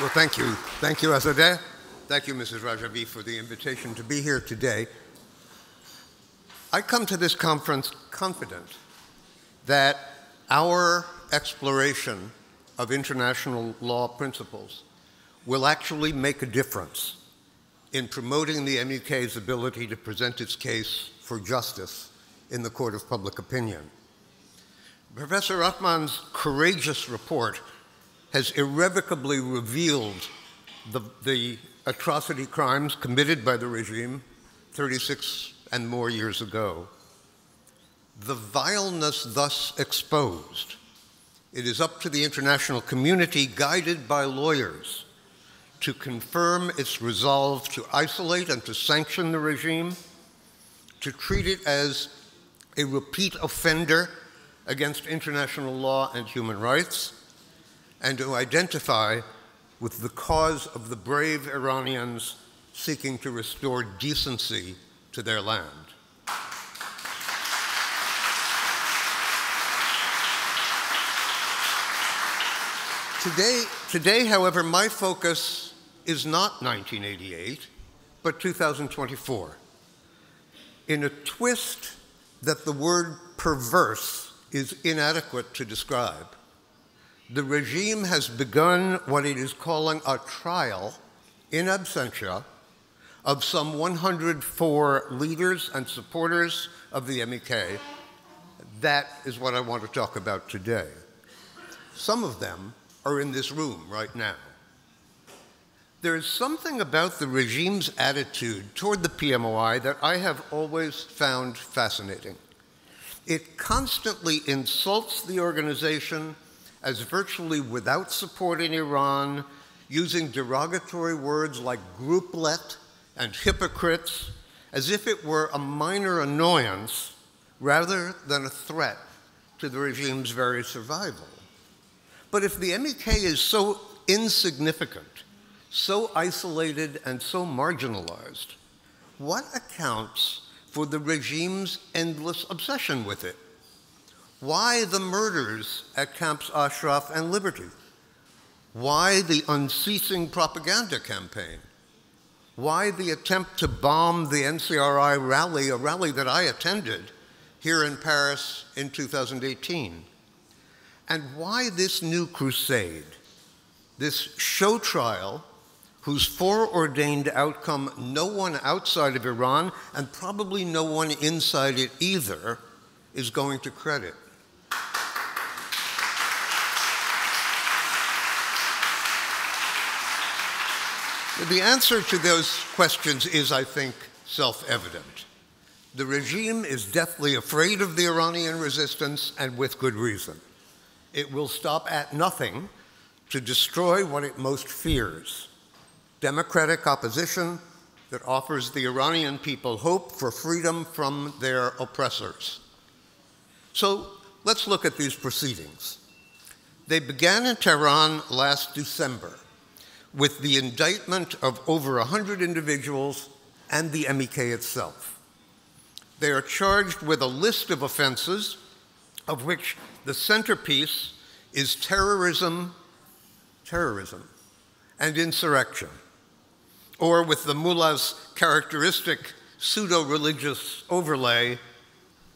Well, thank you. Thank you, Azadeh. Thank you, Mrs. Rajavi, for the invitation to be here today. I come to this conference confident that our exploration of international law principles will actually make a difference in promoting the MEK's ability to present its case for justice in the court of public opinion. Professor Rehman's courageous report has irrevocably revealed the, the atrocity crimes committed by the regime 36 and more years ago. The vileness thus exposed, it is up to the international community, guided by lawyers, to confirm its resolve to isolate and to sanction the regime, to treat it as a repeat offender against international law and human rights, and to identify with the cause of the brave Iranians seeking to restore decency to their land. Today, today, however, my focus is not 1988, but 2024. In a twist that the word perverse is inadequate to describe, the regime has begun what it is calling a trial in absentia of some 104 leaders and supporters of the MEK. That is what I want to talk about today. Some of them are in this room right now. There is something about the regime's attitude toward the PMOI that I have always found fascinating. It constantly insults the organization as virtually without support in Iran, using derogatory words like grouplet and hypocrites, as if it were a minor annoyance rather than a threat to the regime's very survival. But if the MEK is so insignificant, so isolated, and so marginalized, what accounts for the regime's endless obsession with it? Why the murders at Camps Ashraf and Liberty? Why the unceasing propaganda campaign? Why the attempt to bomb the NCRI rally, a rally that I attended here in Paris in 2018? And why this new crusade, this show trial whose foreordained outcome no one outside of Iran and probably no one inside it either is going to credit? The answer to those questions is, I think, self evident. The regime is deathly afraid of the Iranian resistance, and with good reason. It will stop at nothing to destroy what it most fears democratic opposition that offers the Iranian people hope for freedom from their oppressors. So let's look at these proceedings. They began in Tehran last December with the indictment of over 100 individuals and the MEK itself. They are charged with a list of offenses, of which the centerpiece is terrorism, terrorism, and insurrection, or with the mullah's characteristic pseudo religious overlay,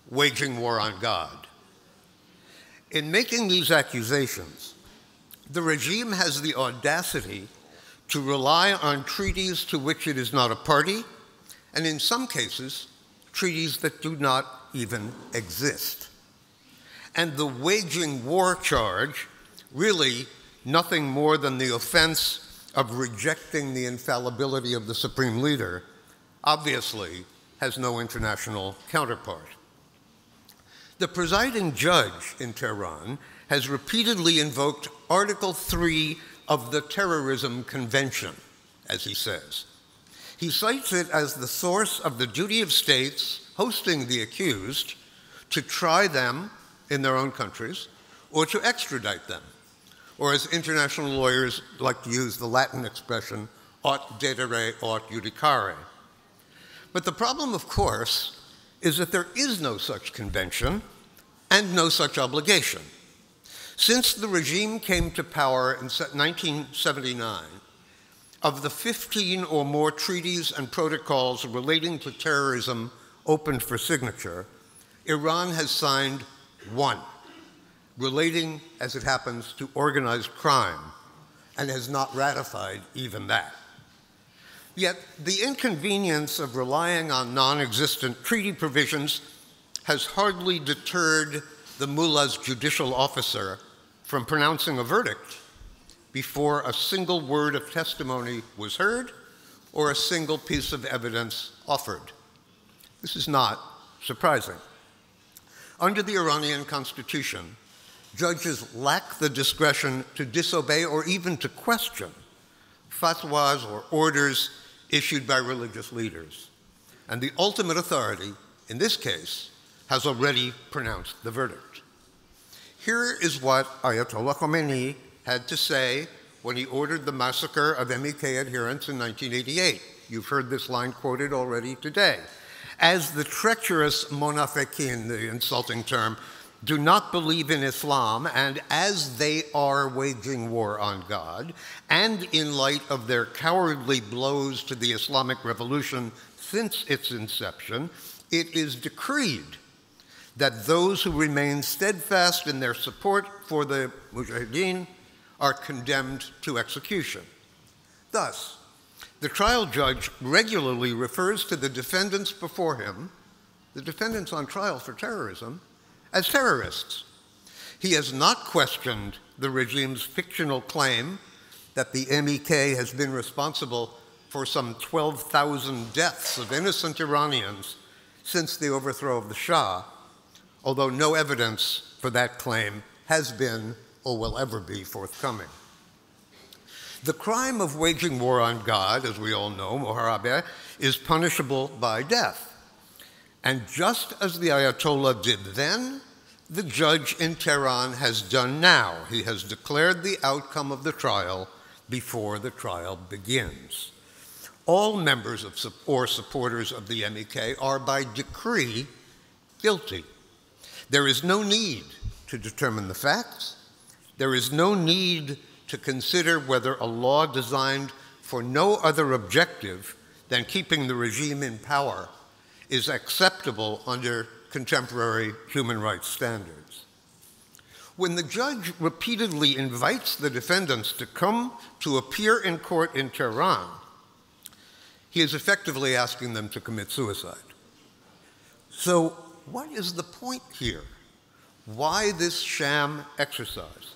waging war on God. In making these accusations, the regime has the audacity to rely on treaties to which it is not a party, and in some cases, treaties that do not even exist. And the waging war charge, really nothing more than the offense of rejecting the infallibility of the supreme leader, obviously has no international counterpart. The presiding judge in Tehran has repeatedly invoked Article 3 of the Terrorism Convention, as he says. He cites it as the source of the duty of states hosting the accused to try them in their own countries or to extradite them, or as international lawyers like to use the Latin expression, aut dedere aut judicare. But the problem, of course, is that there is no such convention and no such obligation. Since the regime came to power in 1979, of the 15 or more treaties and protocols relating to terrorism opened for signature, Iran has signed one, relating, as it happens, to organized crime, and has not ratified even that. Yet the inconvenience of relying on non existent treaty provisions has hardly deterred the mullah's judicial officer from pronouncing a verdict before a single word of testimony was heard or a single piece of evidence offered. This is not surprising. Under the Iranian constitution, judges lack the discretion to disobey or even to question fatwas or orders issued by religious leaders. And the ultimate authority, in this case, has already pronounced the verdict. Here is what Ayatollah Khomeini had to say when he ordered the massacre of MEK adherents in 1988. You've heard this line quoted already today. As the treacherous monafekin, the insulting term, do not believe in Islam, and as they are waging war on God, and in light of their cowardly blows to the Islamic Revolution since its inception, it is decreed that those who remain steadfast in their support for the Mojahedin are condemned to execution. Thus, the trial judge regularly refers to the defendants before him, the defendants on trial for terrorism, as terrorists. He has not questioned the regime's fictional claim that the MEK has been responsible for some 12,000 deaths of innocent Iranians since the overthrow of the Shah, although no evidence for that claim has been or will ever be forthcoming. The crime of waging war on God, as we all know, Moharebeh, is punishable by death. And just as the Ayatollah did then, the judge in Tehran has done now. He has declared the outcome of the trial before the trial begins. All members of, or supporters of the MEK are by decree guilty. There is no need to determine the facts. There is no need to consider whether a law designed for no other objective than keeping the regime in power is acceptable under contemporary human rights standards. When the judge repeatedly invites the defendants to come to appear in court in Tehran, he is effectively asking them to commit suicide. So, what is the point here? Why this sham exercise?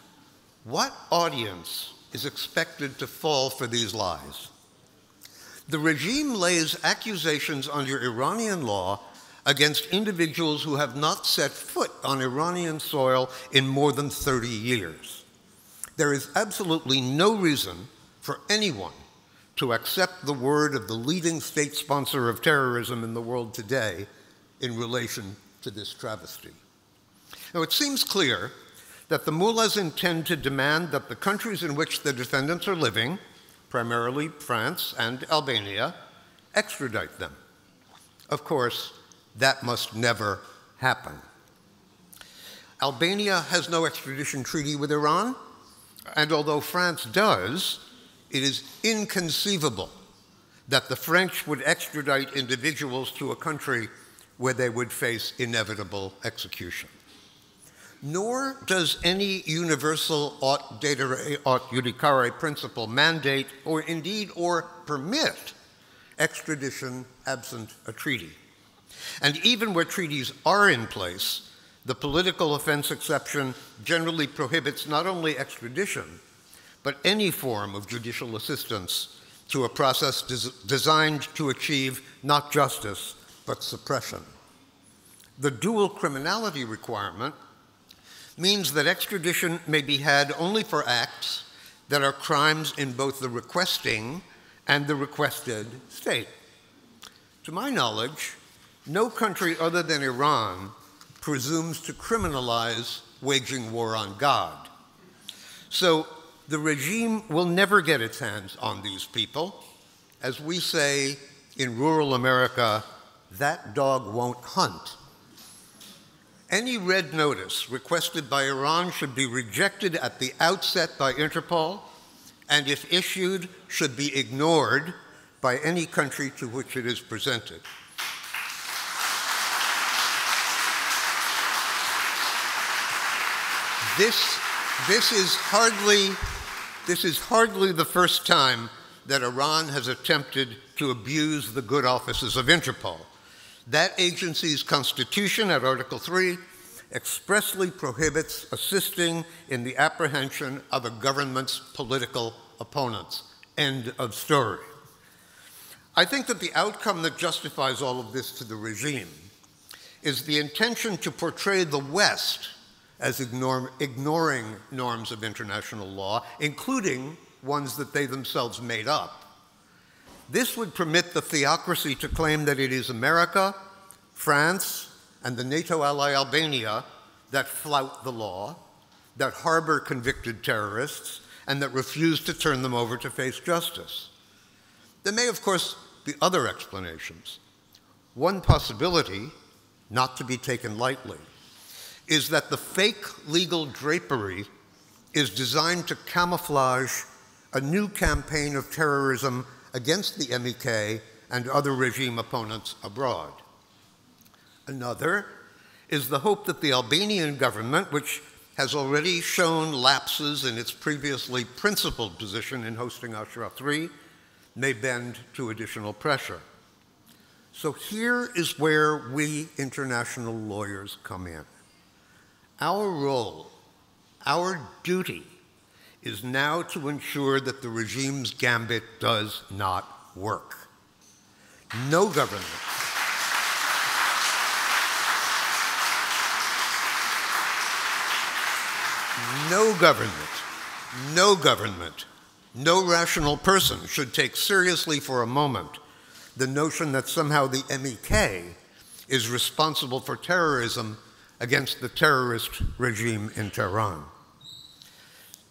What audience is expected to fall for these lies? The regime lays accusations under Iranian law against individuals who have not set foot on Iranian soil in more than 30 years. There is absolutely no reason for anyone to accept the word of the leading state sponsor of terrorism in the world today in relation to this travesty. Now, it seems clear that the mullahs intend to demand that the countries in which the defendants are living primarily France and Albania, extradite them. Of course, that must never happen. Albania has no extradition treaty with Iran, and although France does, it is inconceivable that the French would extradite individuals to a country where they would face inevitable execution nor does any universal aut, dedere, aut judicare principle mandate or indeed or permit extradition absent a treaty. And even where treaties are in place, the political offense exception generally prohibits not only extradition, but any form of judicial assistance to a process des designed to achieve not justice, but suppression. The dual criminality requirement means that extradition may be had only for acts that are crimes in both the requesting and the requested state. To my knowledge, no country other than Iran presumes to criminalize waging war on God. So the regime will never get its hands on these people. As we say in rural America, that dog won't hunt. Any red notice requested by Iran should be rejected at the outset by Interpol, and if issued, should be ignored by any country to which it is presented. This, this, is hardly, this is hardly the first time that Iran has attempted to abuse the good offices of Interpol. That agency's constitution at Article 3 expressly prohibits assisting in the apprehension of a government's political opponents. End of story. I think that the outcome that justifies all of this to the regime is the intention to portray the West as ignore, ignoring norms of international law, including ones that they themselves made up. This would permit the theocracy to claim that it is America, France, and the NATO ally Albania that flout the law, that harbor convicted terrorists, and that refuse to turn them over to face justice. There may, of course, be other explanations. One possibility, not to be taken lightly, is that the fake legal drapery is designed to camouflage a new campaign of terrorism against the MEK and other regime opponents abroad. Another is the hope that the Albanian government, which has already shown lapses in its previously principled position in hosting Ashraf 3, may bend to additional pressure. So here is where we international lawyers come in. Our role, our duty, is now to ensure that the regime's gambit does not work. No government. No government, no government, no rational person should take seriously for a moment the notion that somehow the MEK is responsible for terrorism against the terrorist regime in Tehran.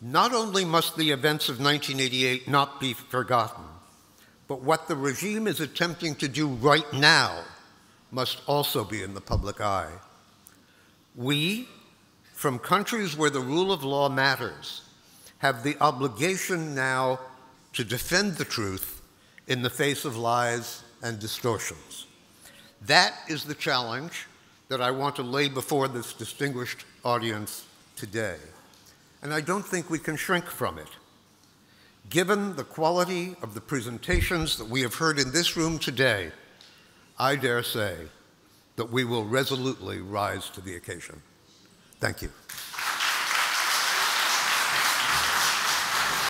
Not only must the events of 1988 not be forgotten, but what the regime is attempting to do right now must also be in the public eye. We, from countries where the rule of law matters, have the obligation now to defend the truth in the face of lies and distortions. That is the challenge that I want to lay before this distinguished audience today. And I don't think we can shrink from it. Given the quality of the presentations that we have heard in this room today, I dare say that we will resolutely rise to the occasion. Thank you.